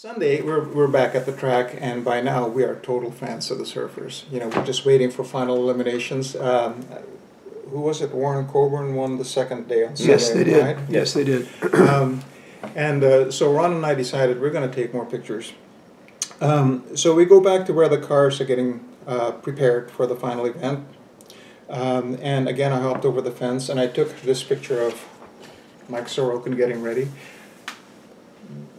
Sunday, we're, we're back at the track, and by now we are total fans of the Surfers. You know, we're just waiting for final eliminations. Um, who was it? Warren Coburn won the second day on Sunday, Yes, they did. right? Yes, they did. Um, and uh, so Ron and I decided we're going to take more pictures. Um, so we go back to where the cars are getting uh, prepared for the final event. Um, and again, I hopped over the fence and I took this picture of Mike Sorokin getting ready.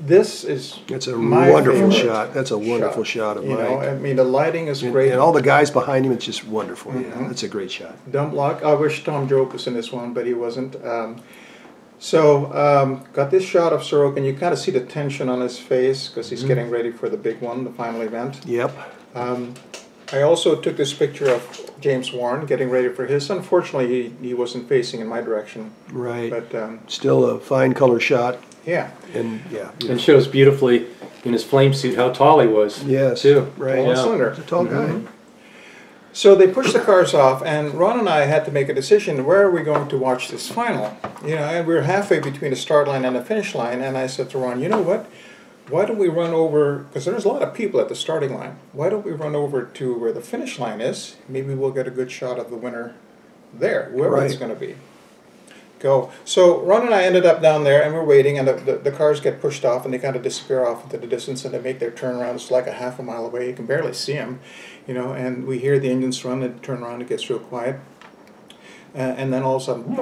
This is It's a my wonderful favorite shot. That's a wonderful shot of You know, Mike. I mean, the lighting is And, great. and all the guys behind him, it's just wonderful. Yeah, Mhm. that's a great shot. Dump block. I wish Tom Jobe was in this one, but he wasn't. Um, so, um, got this shot of Sorokin. You kind of see the tension on his face because he's Mhm. getting ready for the big one, the final event. Yep. Um, I also took this picture of James Warren getting ready for his. Unfortunately, he, he wasn't facing in my direction, Right. but um, Still a fine color shot. Yeah. And yeah. And shows beautifully in his flame suit how tall he was. Yes. Too. Right. Tall Yeah. slender. He's a tall guy. Mhm. So they pushed the cars off, and Ron and I had to make a decision: where are we going to watch this final? You know, and we were halfway between the start line and the finish line, and I said to Ron, "You know what? Why don't we run over? Because there's a lot of people at the starting line. Why don't we run over to where the finish line is? Maybe we'll get a good shot of the winner there, whoever it's going to be." Go. So Ron and I ended up down there, and we're waiting, and the, the, the cars get pushed off, and they kind of disappear off into the distance, and they make their turnaround. It's like a half a mile away. You can barely see them, you know. And we hear the engines run, and turn around, it gets real quiet, uh, and then all of a sudden,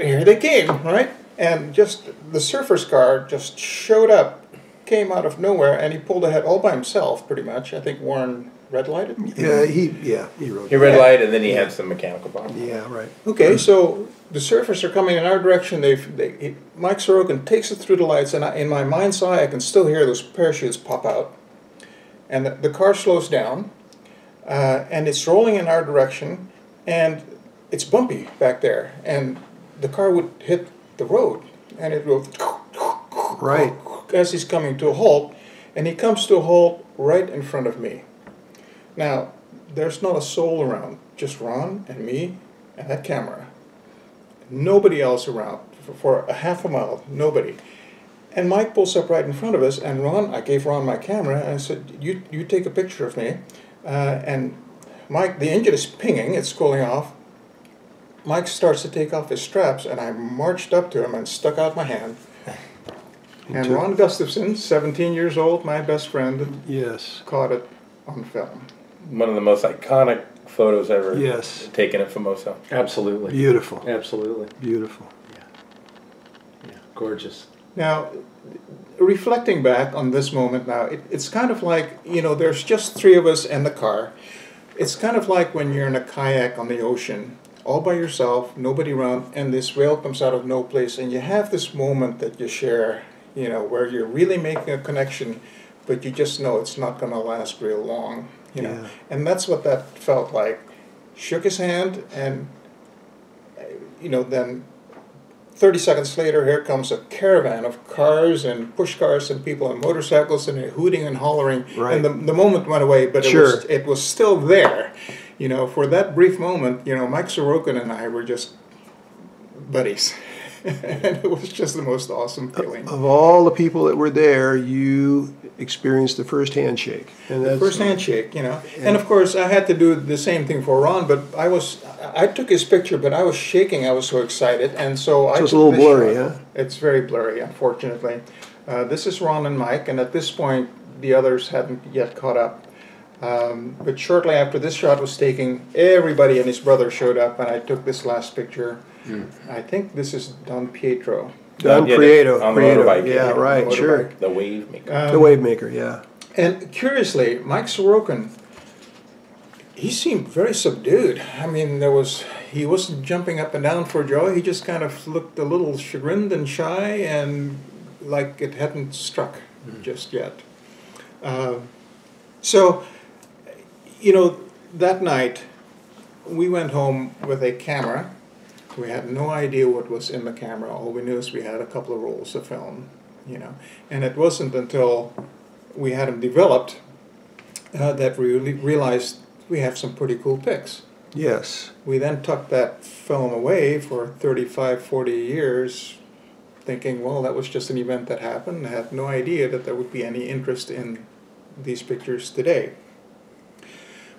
here they came, right? And just the surfer's car just showed up, came out of nowhere, and he pulled ahead all by himself, pretty much. I think Warren red lighted. Yeah, he yeah, he wrote He red light and then he had some mechanical problem. Yeah, right. Okay, so the surfers are coming in our direction. They've, they, he, Mike Sorokin takes it through the lights, and I, in my mind's eye, I can still hear those parachutes pop out. And the, the car slows down, uh, and it's rolling in our direction, and it's bumpy back there. And the car would hit the road, and it would Right. as he's coming to a halt, and he comes to a halt right in front of me. Now, there's not a soul around, just Ron and me and that camera. Nobody else around for, for a half a mile, nobody. And Mike pulls up right in front of us, and Ron, I gave Ron my camera, and I said, "You, you take a picture of me." Uh, and Mike, the engine is pinging, it's cooling off. Mike starts to take off his straps, and I marched up to him and stuck out my hand. And Ron Gustafson, 17 years old, my best friend, Yes. caught it on film. One of the most iconic photos ever Yes. taken at Famoso. Absolutely. Beautiful. Absolutely. Beautiful. Yeah. Yeah. Gorgeous. Now, reflecting back on this moment now, it, it's kind of like, you know, there's just three of us in the car. It's kind of like when you're in a kayak on the ocean, all by yourself, nobody around, and this whale comes out of no place, and you have this moment that you share, you know, where you're really making a connection, but you just know it's not going to last real long, you know. Yeah. And that's what that felt like. Shook his hand, and, you know, then 30 seconds later, here comes a caravan of cars and push cars and people on motorcycles and hooting and hollering. Right. And the, the moment went away, but it, was, it was still there. You know, for that brief moment, you know, Mike Sorokin and I were just buddies. and it was just the most awesome feeling. Of all the people that were there, you experienced the first handshake. And The that's first handshake, you know. And of course, I had to do the same thing for Ron, but I was, I took his picture, but I was shaking. I was so excited. And so I So it's a little blurry, shot. huh? It's very blurry, unfortunately. Uh, this is Ron and Mike, and at this point, the others hadn't yet caught up. Um, but shortly after this shot was taken, everybody and his brother showed up, and I took this last picture. I think this is Don Prieto. Don Yeah, Prieto. on the Prieto. motorbike, Yeah, yeah, right, motorbike. sure. The wave maker. Um, The wave maker, yeah. And curiously, Mike Sorokin, he seemed very subdued. I mean, there was he wasn't jumping up and down for joy. He just kind of looked a little chagrined and shy, and like it hadn't struck just yet. Uh, so, you know, that night we went home with a camera. We had no idea what was in the camera. All we knew is we had a couple of rolls of film, you know. And it wasn't until we had them developed uh, that we really realized we have some pretty cool pics. Yes. We then tucked that film away for 35, 40 years thinking, well, that was just an event that happened. I had no idea that there would be any interest in these pictures today.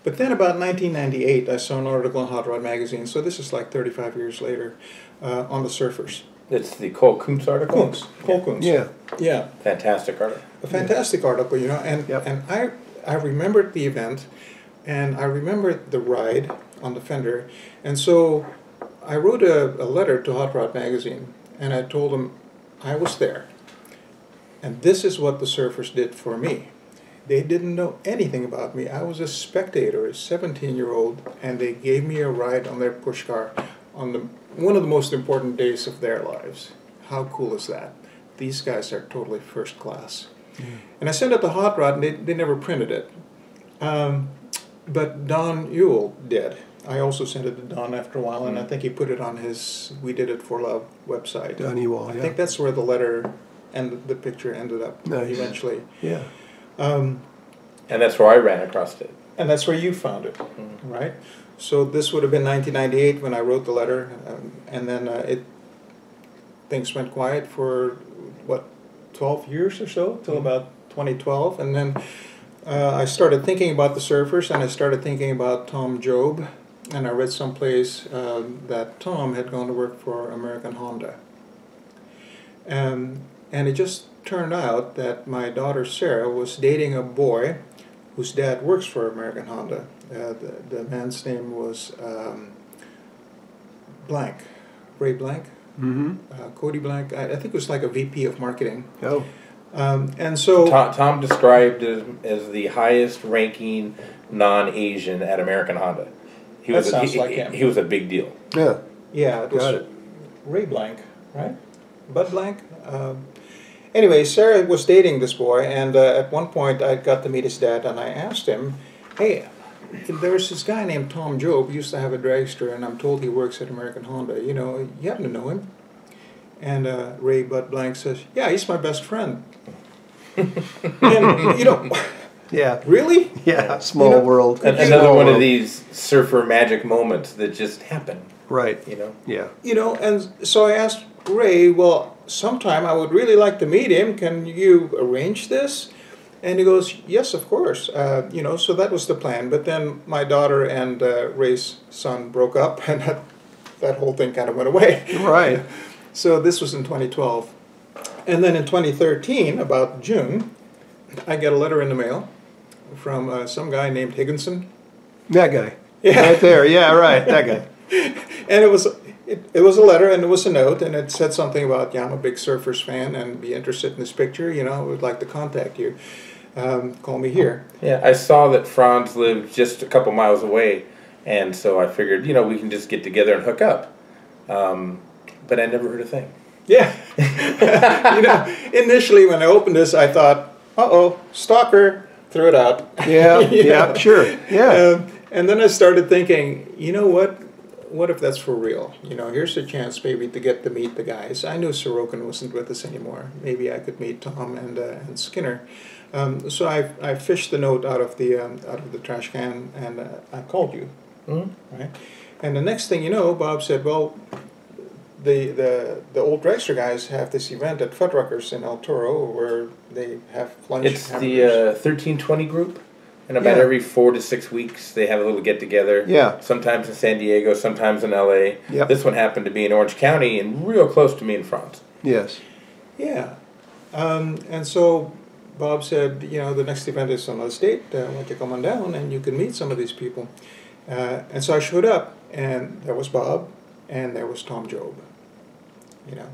But then about 1998, I saw an article in Hot Rod Magazine, so this is like 35 years later, uh, on the surfers. It's the Cole Kuntz article. Kunz, Paul Kunz. Yeah. Yeah, Fantastic article. a fantastic article, you know, and, Yep. and I, I remembered the event, and I remembered the ride on the fender, and so I wrote a, a letter to Hot Rod Magazine, and I told them I was there, and this is what the surfers did for me. They didn't know anything about me. I was a spectator, a 17 year old, and they gave me a ride on their push car on the one of the most important days of their lives. How cool is that? These guys are totally first class. And I sent it to Hot Rod, and they, they never printed it. Um, but Don Ewell did. I also sent it to Don after a while, and I think he put it on his We Did It for Love website. Don Ewell, I yeah. think that's where the letter and the picture ended up Nice. eventually. Yeah. Um, And that's where I ran across it. and that's where you found it, right? So this would have been 1998 when I wrote the letter, um, and then uh, it things went quiet for what 12 years or so till about 2012, and then uh, I started thinking about the surfers, and I started thinking about Tom Jobe, and I read someplace um, that Tom had gone to work for American Honda, um, and it just turned out that my daughter Sarah was dating a boy whose dad works for American Honda. Uh, the, the man's name was um, Blank, Ray Blank, Mm-hmm. uh, Cody Blank. I, I think it was like a VP of marketing. Oh. Um, and so, Tom, Tom described as, as the highest ranking non-Asian at American Honda. He That was a, sounds he, like him. he was a big deal. Yeah. yeah, it was Got it. Ray Blank, right? Bud Blank. Um, anyway, Sarah was dating this boy, and uh, at one point I got to meet his dad, and I asked him, "Hey, there's this guy named Tom Jobe. He used to have a dragster, and I'm told he works at American Honda. You know, you happen to know him?" And uh, Ray Bud Blank says, "Yeah, he's my best friend." and you know, Yeah. really? Yeah. Small You know- world. And you another Small one of these surfer magic moments that just happen. Right. You know. Yeah. you know, and so I asked Ray, well, sometime I would really like to meet him. Can you arrange this? And he goes, yes, of course. Uh, you know, so that was the plan. But then my daughter and uh, Ray's son broke up, and that, that whole thing kind of went away. Right. So this was in 2012. And then in 2013, about June, I get a letter in the mail from uh, some guy named Higginson. That guy. Yeah. Right there. Yeah. Right. That guy. and it was it, it was a letter and it was a note and it said something about yeah I'm a big surfers fan and be interested in this picture you know I would like to contact you um, call me here Yeah, I saw that Frans lived just a couple miles away, and so I figured, you know, we can just get together and hook up. Um, but I never heard a thing. yeah you know initially when I opened this I thought uh oh stalker threw it out Yeah. Yeah. know? Sure. Yeah. Um, and then I started thinking, you know what? What if that's for real? You know, here's a chance maybe to get to meet the guys. I knew Sorokin wasn't with us anymore. Maybe I could meet Tom and uh, and Skinner. Um, so I I fished the note out of the um, out of the trash can and uh, I called you, Mhm. right? And the next thing you know, Bob said, well. The, the the old dragster guys have this event at Fuddruckers in El Toro where they have lunch. It's the uh, 1320 group, and about Yeah. every four to six weeks they have a little get together. Yeah. Sometimes in San Diego, sometimes in LA. Yep. This one happened to be in Orange County and real close to me in France. Yes. Yeah. Um, and so Bob said, you know, the next event is on this state. Uh, why don't you come on down and you can meet some of these people? Uh, and so I showed up, and there was Bob, and there was Tom Jobe. You know,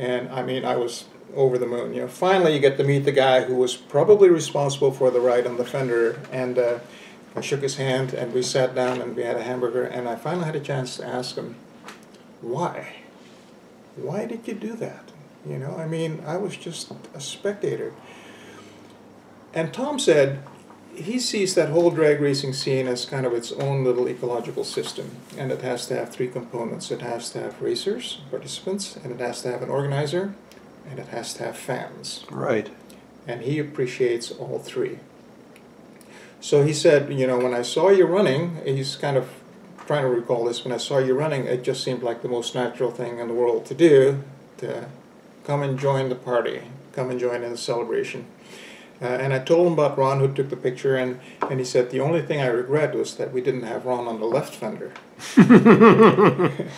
and I mean, I was over the moon. You know, finally you get to meet the guy who was probably responsible for the ride on the fender, and uh, I shook his hand, and we sat down and we had a hamburger, and I finally had a chance to ask him, why? Why did you do that? You know, I mean, I was just a spectator. And Tom said he sees that whole drag racing scene as kind of its own little ecological system. And it has to have three components it has to have racers, participants, and it has to have an organizer, and it has to have fans. Right. And he appreciates all three. So he said, you know, when I saw you running, he's kind of trying to recall this, when I saw you running, it just seemed like the most natural thing in the world to do to come and join the party, come and join in the celebration. Uh, and I told him about Ron, who took the picture, and, and he said, The only thing I regret was that we didn't have Ron on the left fender.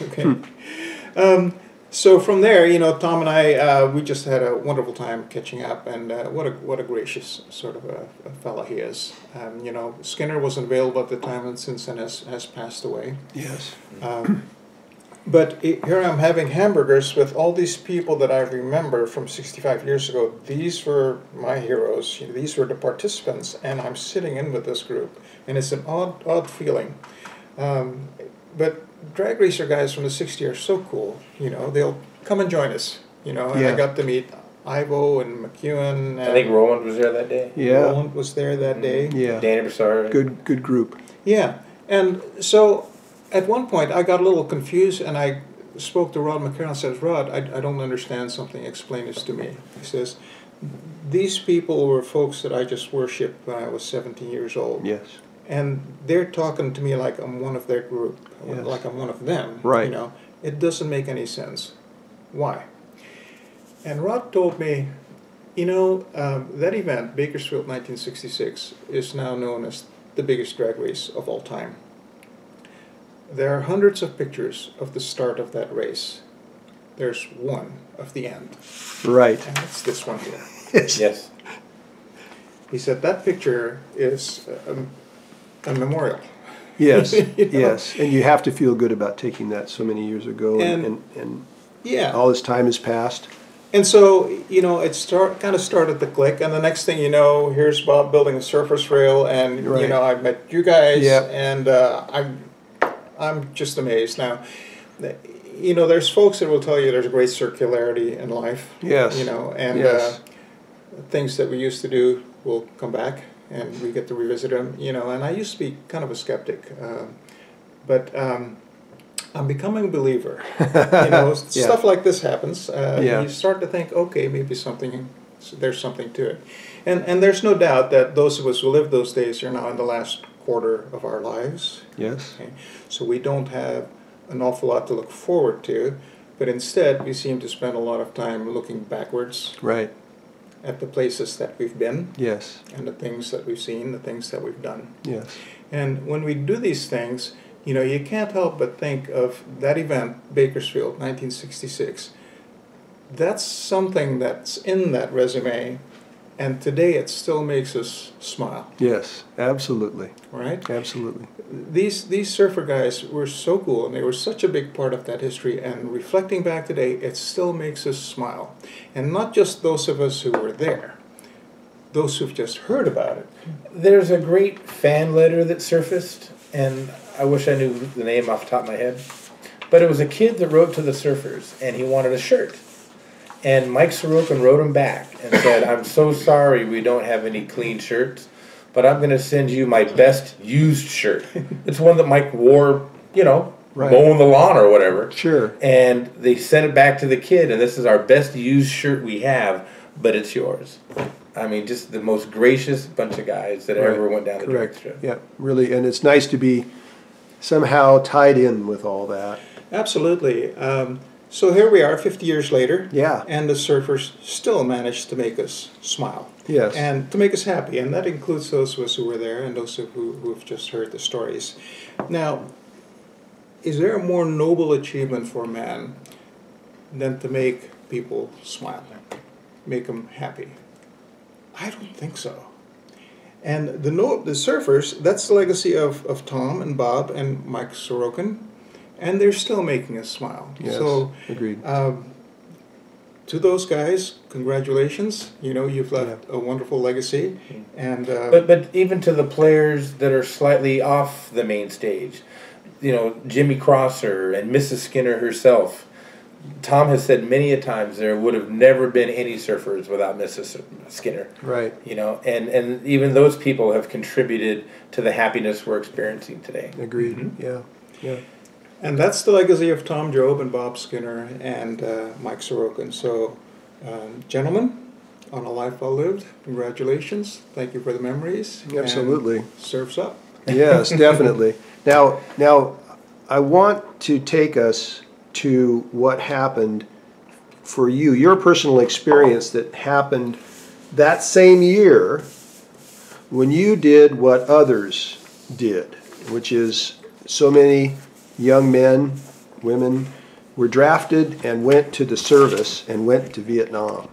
okay. Um, so from there, you know, Tom and I, uh, we just had a wonderful time catching up, and uh, what a what a gracious sort of a, a fella he is. Um, you know, Skinner wasn't available at the time, and since then has has passed away. Yes. Um, but it, here I'm having hamburgers with all these people that I remember from 65 years ago. These were my heroes. These were the participants, and I'm sitting in with this group, and it's an odd, odd feeling. Um, but drag racer guys from the 60s are so cool. You know, they'll come and join us. You know, and Yeah. I got to meet Ivo and McEwen. And I think Roland was there that day. Yeah. Roland was there that day. Yeah. Danny Broussard. Good good group. Yeah, and so at one point I got a little confused and I spoke to Rod McCarroll and says, Rod, I, I don't understand something. Explain this to me. He says, these people were folks that I just worshipped when I was 17 years old. Yes. And they're talking to me like I'm one of their group, Yes. like I'm one of them. Right. You know, it doesn't make any sense. Why? And Rod told me, you know, um, that event, Bakersfield 1966, is now known as the biggest drag race of all time. There are hundreds of pictures of the start of that race. There's one of the end, Right. and it's this one here. Yes. He said that picture is a, a memorial. Yes. You know? Yes. And you have to feel good about taking that so many years ago, and And- and, and Yeah. all this time has passed. And so, you know, it start kind of started to click, and the next thing you know, here's Bob building a surface rail, and you know, I met you guys, Yep. and uh, I'm, I'm just amazed now. You know, there's folks that will tell you there's a great circularity in life. Yes. You know, and Yes. uh, things that we used to do will come back, and we get to revisit them. You know, and I used to be kind of a skeptic, uh, but. Um, I'm becoming a believer. You know, Yeah. stuff like this happens. Uh, Yeah. You start to think, okay, maybe something, there's something to it, and and there's no doubt that those of us who lived those days are now in the last quarter of our lives. Yes. Okay? So we don't have an awful lot to look forward to, but instead we seem to spend a lot of time looking backwards Right. at the places that we've been Yes. and the things that we've seen, the things that we've done. Yes. And when we do these things, you know, you can't help but think of that event, Bakersfield, 1966. That's something that's in that resume, and today it still makes us smile, Yes. Absolutely. right? Absolutely. These these surfer guys were so cool, and they were such a big part of that history. And reflecting back today, it still makes us smile, and not just those of us who were there, those who've just heard about it. There's a great fan letter that surfaced, and I wish I knew the name off the top of my head. But it was a kid that wrote to the surfers, and he wanted a shirt. And Mike Sorokin wrote him back and said, I'm so sorry we don't have any clean shirts, but I'm going to send you my best used shirt. it's one that Mike wore, you know, Right. mowing the lawn or whatever. Sure. And they sent it back to the kid, and this is our best used shirt we have, but it's yours. I mean, just the most gracious bunch of guys that ever went down the drag Correct. strip. Yeah. Really, and it's nice to be somehow tied in with all that. Absolutely. Um, so here we are, 50 years later. Yeah. And the surfers still managed to make us smile. Yes. And to make us happy. And that includes those of us who were there and those of who, who have just heard the stories. Now, is there a more noble achievement for a man than to make people smile, make them happy? I don't think so. And the no, the surfers, that's the legacy of, of Tom and Bob and Mike Sorokin, and they're still making us smile. Yes. So Agreed. um, to those guys, congratulations. You know, you've left a wonderful legacy. And uh, But but even to the players that are slightly off the main stage, you know, Jimmy Crosser and Mrs. Skinner herself. Tom has said many a times there would have never been any surfers without Mrs. Skinner. Right. You know, and, and even those people have contributed to the happiness we're experiencing today. Agreed. Mm-hmm. Yeah. Yeah. And that's the legacy of Tom Jobe and Bob Skinner and uh, Mike Sorokin. So, um, gentlemen, on a life well lived, congratulations. Thank you for the memories. Absolutely. Surfs up. Yes, definitely. Now, now, I want to take us to what happened for you, your personal experience that happened that same year when you did what others did, which is so many young men, women were drafted and went to the service and went to Vietnam.